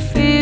feel